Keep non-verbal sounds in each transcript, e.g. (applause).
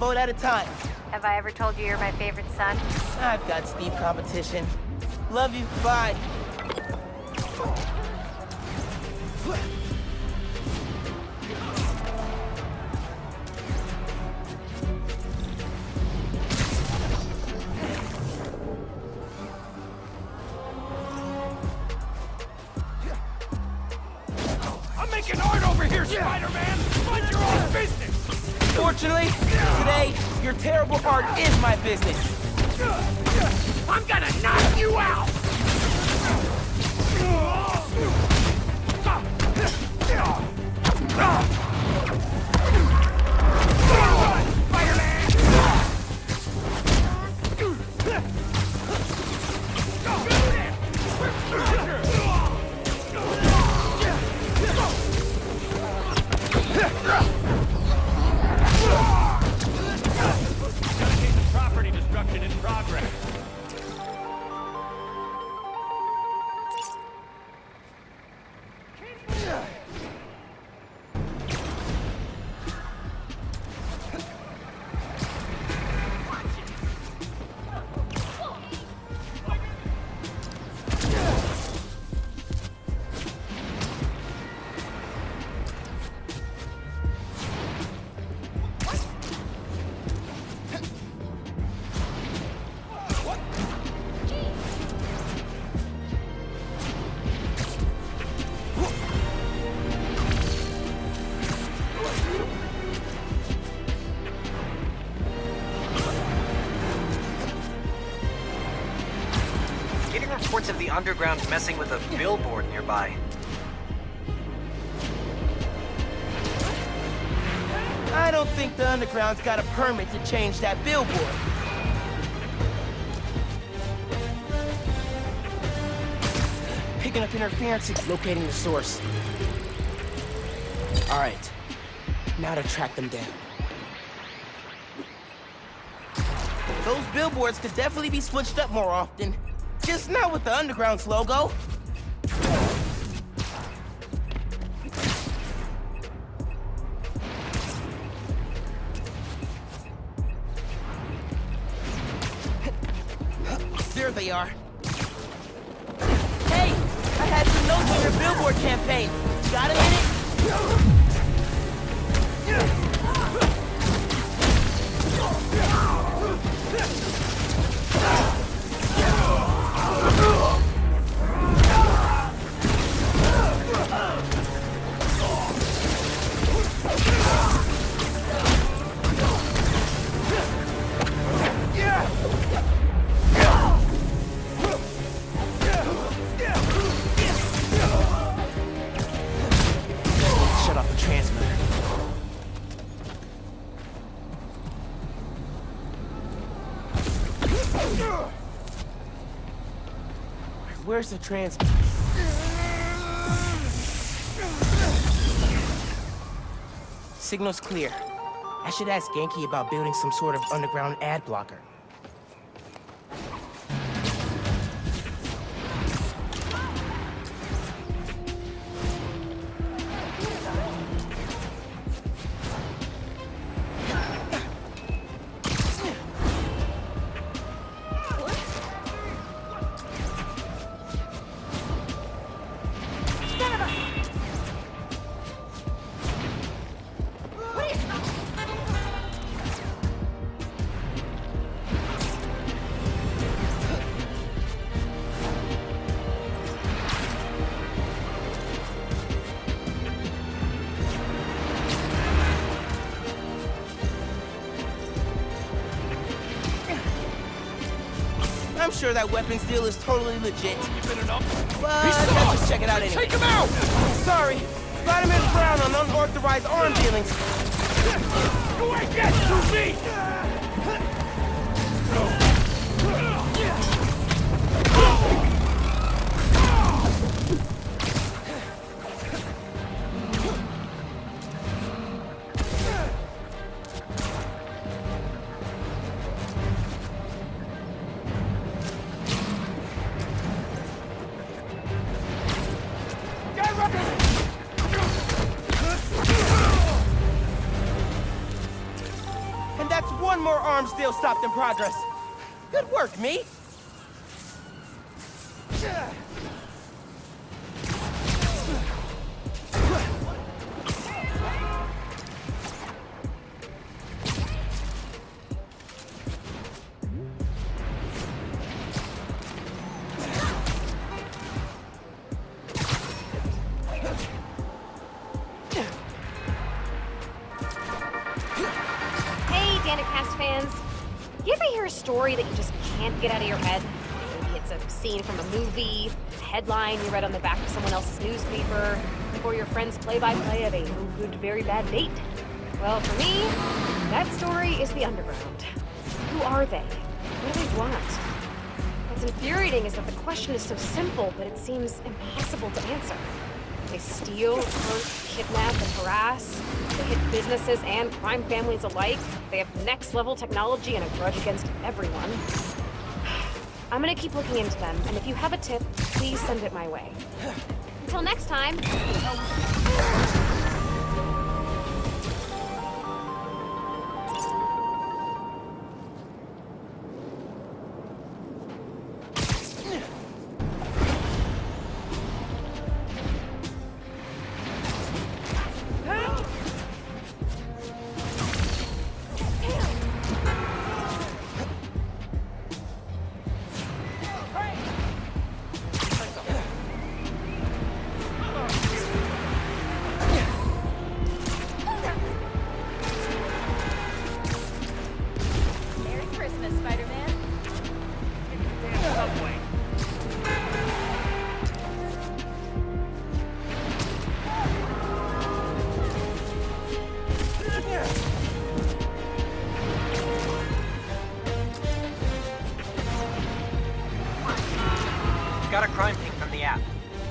vote at a time. Have I ever told you you're my favorite son? I've got steep competition. Love you. Bye. I'm making art over here, Spider-Man! Mind your own business! Fortunately, today, your terrible art is my business. I'm gonna knock you out! The underground messing with a billboard nearby. I don't think the Underground's got a permit to change that billboard. Picking up interference locating the source. All right, now to track them down. Those billboards could definitely be switched up more often. Just not with the Underground's logo. There they are. Hey, I had some notes on your billboard campaign. Got a minute? Where's the transmitter? Signal's clear. I should ask Ganke about building some sort of underground ad blocker. Sure that weapons deal is totally legit. But let's just check it out anyway. Take him out! Sorry, Spider-Man's frown on unauthorized arm dealings. You ain't get to me! And deal stopped in progress. Good work, me. A story that you just can't get out of your head? Maybe it's a scene from a movie, a headline you read on the back of someone else's newspaper, or your friend's play-by-play of a good, very bad date. Well, for me, that story is the underground. Who are they? What do they want? What's infuriating is that the question is so simple, but it seems impossible to answer. They steal, hurt, kidnap, and harass. They hit businesses and crime families alike. They have next level technology and a grudge against everyone. (sighs) I'm gonna keep looking into them, and if you have a tip, please send it my way. Until next time. The app.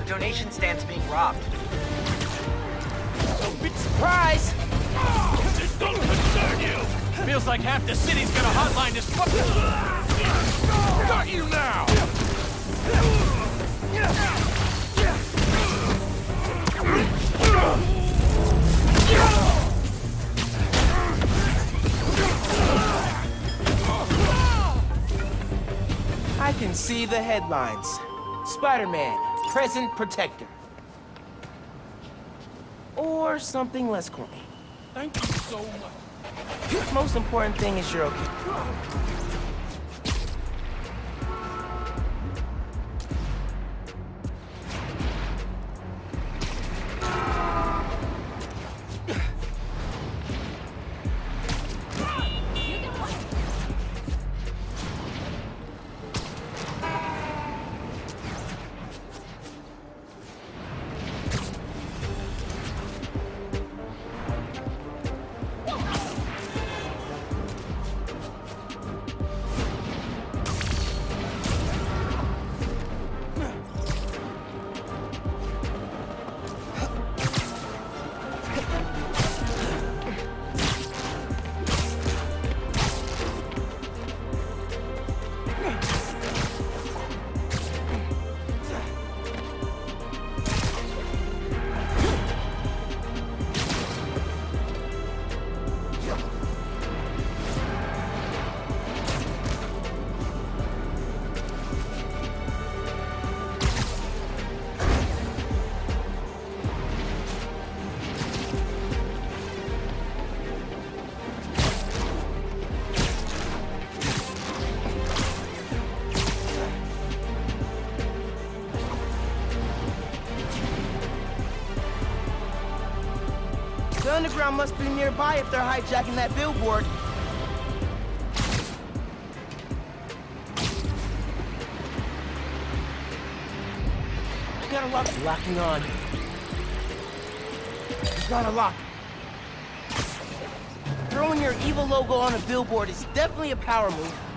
A donation stand's being robbed. Surprise! This don't concern you! Feels like half the city's got a hotline to fuck. Got you now! I can see the headlines. Spider-Man, present protector. Or something less corny. Thank you so much. Most important thing is you're okay. The underground must be nearby if they're hijacking that billboard. Got a lock locking on. Got a lock. Throwing your evil logo on a billboard is definitely a power move.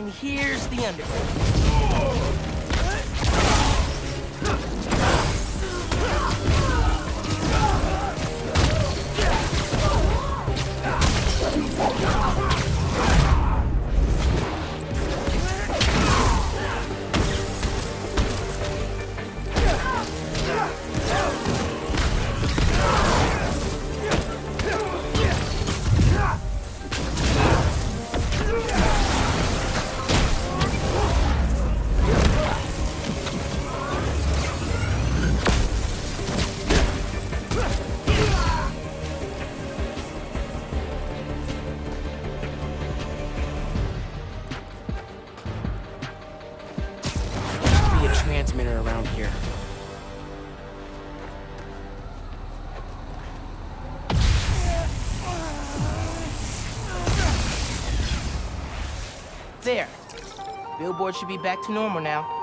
And here's the underground. Transmitter around here. There. Billboard should be back to normal now.